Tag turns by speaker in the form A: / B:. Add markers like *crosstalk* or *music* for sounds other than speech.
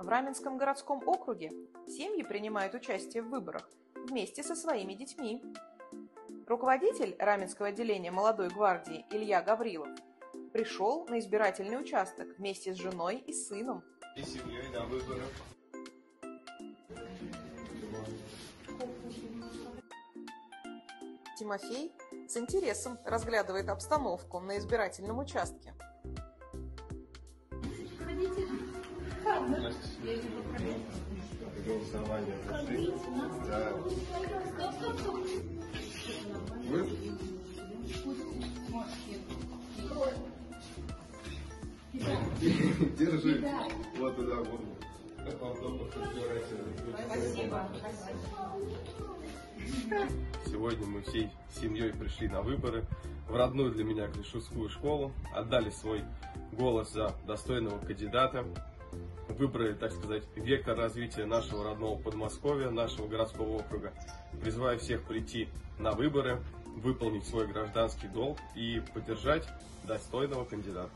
A: В Раменском городском округе семьи принимают участие в выборах вместе со своими детьми. Руководитель Раменского отделения молодой гвардии Илья Гаврилов пришел на избирательный участок вместе с женой и сыном.
B: И семьей на выборах.
A: Тимофей с интересом разглядывает обстановку на избирательном участке.
B: Голосование пошли. Вы? *laughs* Держи. Вот туда, вот.
C: Спасибо.
B: Сегодня мы всей семьей пришли на выборы в родную для меня Клишевскую школу, отдали свой голос за достойного кандидата, выбрали, так сказать, вектор развития нашего родного Подмосковья, нашего городского округа. Призываю всех прийти на выборы, выполнить свой гражданский долг и поддержать достойного кандидата.